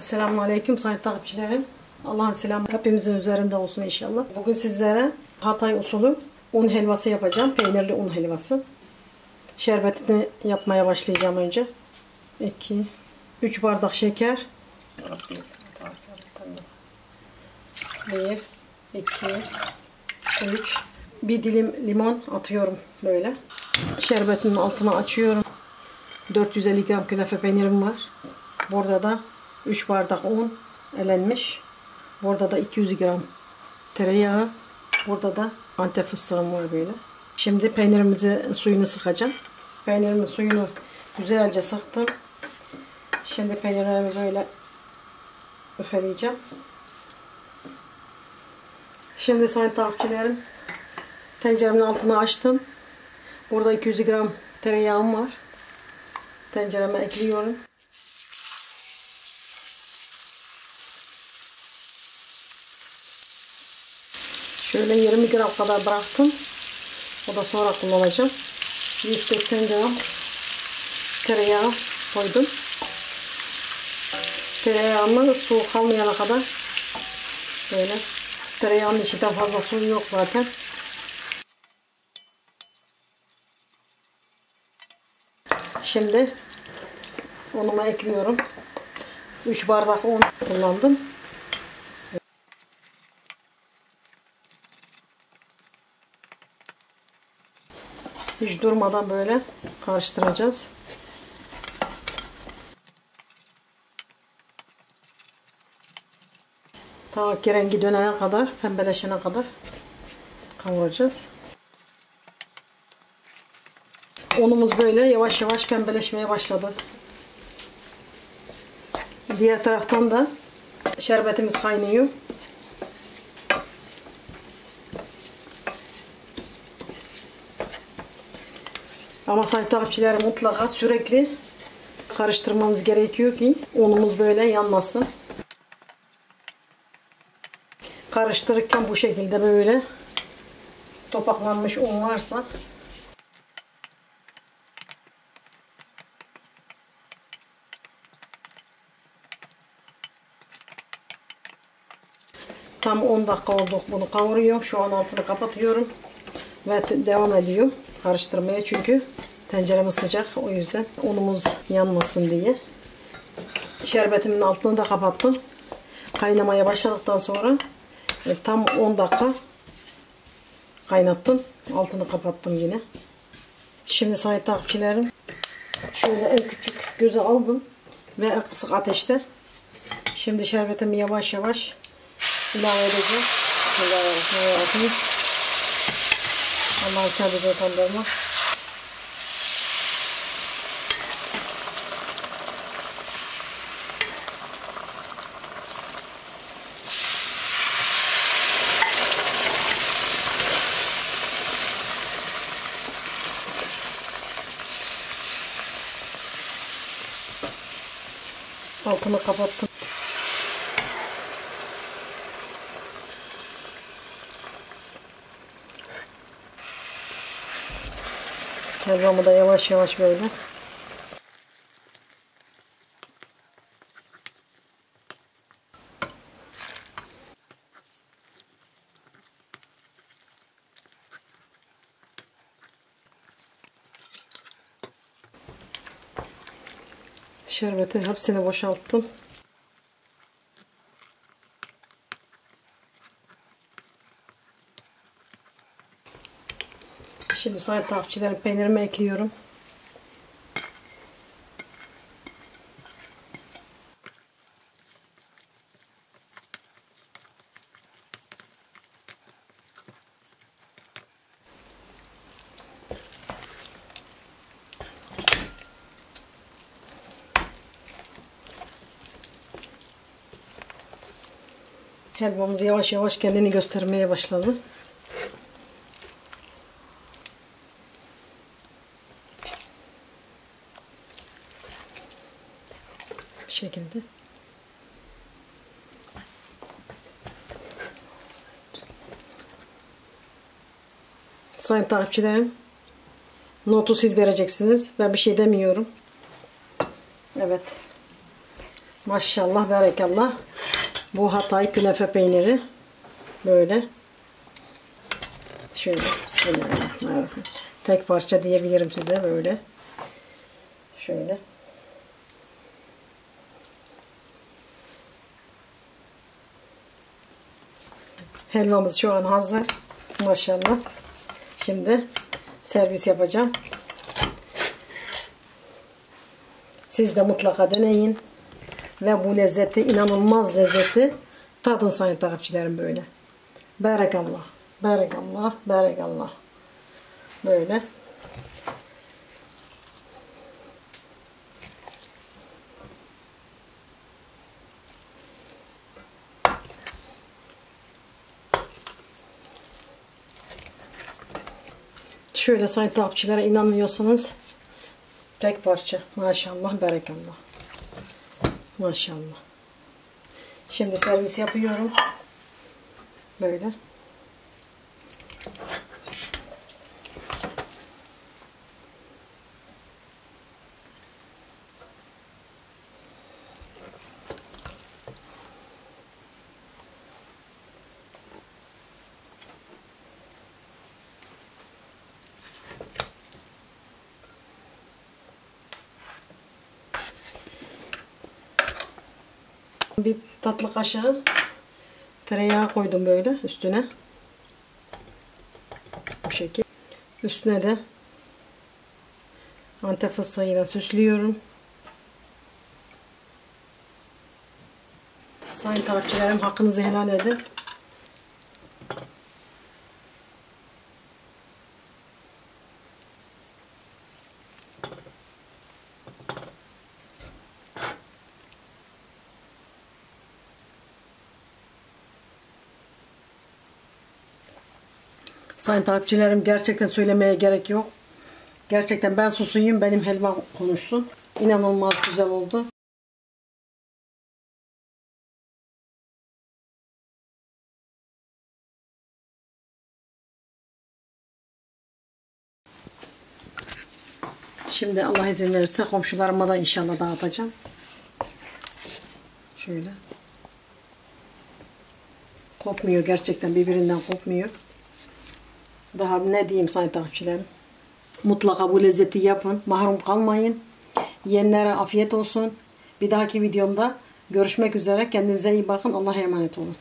Esselamu Aleyküm sayın takipçilerim. Allah'ın selamı hepimizin üzerinde olsun inşallah. Bugün sizlere Hatay usulü un helvası yapacağım. Peynirli un helvası. Şerbetini yapmaya başlayacağım önce. 2 3 bardak şeker. 1 2 3 bir dilim limon atıyorum böyle. Şerbetinin altına açıyorum. 450 gram künefe peynirim var. Burada da 3 bardak un elenmiş. Burada da 200 gram tereyağı. Burada da antep fıstığım var böyle. Şimdi peynirimizi suyunu sıkacağım. Peynirimin suyunu güzelce sıktım. Şimdi peynirlerimi böyle üfeleyeceğim. Şimdi sayın takipçilerim tenceremin altını açtım. Burada 200 gram tereyağım var. Tencereme ekliyorum. Şöyle 20 gram kadar bıraktım. O da sonra kullanacağım. 180 gram tereyağı koydum. Tereyağımı su kalmayana kadar böyle tereyağının içinde fazla su yok zaten. Şimdi unumu ekliyorum. 3 bardak un kullandım. Hiç durmadan böyle karıştıracağız. Ta ki rengi dönene kadar, pembeleşene kadar kavuracağız. Unumuz böyle yavaş yavaş pembeleşmeye başladı. Diğer taraftan da şerbetimiz kaynıyor. Ama sayın takipçilerim mutlaka sürekli karıştırmanız gerekiyor ki unumuz böyle yanmasın. Karıştırırken bu şekilde böyle topaklanmış un varsa Tam 10 dakika oldu bunu kavuruyorum. Şu an altını kapatıyorum. Ve devam ediyorum karıştırmaya çünkü tenceremiz sıcak. O yüzden unumuz yanmasın diye. Şerbetimin altını da kapattım. Kaynamaya başladıktan sonra e, tam 10 dakika kaynattım. Altını kapattım yine. Şimdi sayın takipçilerim şöyle en küçük göze aldım ve en kısık ateşte. Şimdi şerbetimi yavaş yavaş ilave edeceğim. Bismillahirrahmanirrahim. Allah'ın sen bizi utandırma. Altını kapattım. Helvamı da yavaş yavaş böyle. Şerbeti hepsini boşalttım. Şimdi sayın takipçilerim peynirimi ekliyorum. Helvamız yavaş yavaş kendini göstermeye başladı. Şekilde. Sayın takipçilerim, notu siz vereceksiniz. Ben bir şey demiyorum. Evet. Maşallah, berekallah. Bu Hatay künefe peyniri. Böyle. Şöyle bismillahirrahmanirrahim. Tek parça diyebilirim size böyle. Şöyle. Helvamız şu an hazır. Maşallah. Şimdi servis yapacağım. Siz de mutlaka deneyin. Ve bu lezzeti, inanılmaz lezzeti tadın sayın takipçilerim böyle. Berekallah. Berekallah. Berekallah. Böyle. Şöyle sayın takipçilere inanmıyorsanız tek parça. Maşallah, berekallah. Maşallah. Şimdi servis yapıyorum. Böyle. Bir tatlı kaşığı tereyağı koydum böyle üstüne. Bu şekil. Üstüne de antep fıstığıyla süslüyorum. Sayın takipçilerim hakkınızı helal edin. Sayın takipçilerim gerçekten söylemeye gerek yok. Gerçekten ben susuyum benim helvam konuşsun. İnanılmaz güzel oldu. Şimdi Allah izin verirse komşularıma da inşallah dağıtacağım. Şöyle. Kopmuyor gerçekten birbirinden kopmuyor. Daha ne diyeyim sayın takipçilerim. Mutlaka bu lezzeti yapın. Mahrum kalmayın. Yiyenlere afiyet olsun. Bir dahaki videomda görüşmek üzere. Kendinize iyi bakın. Allah'a emanet olun.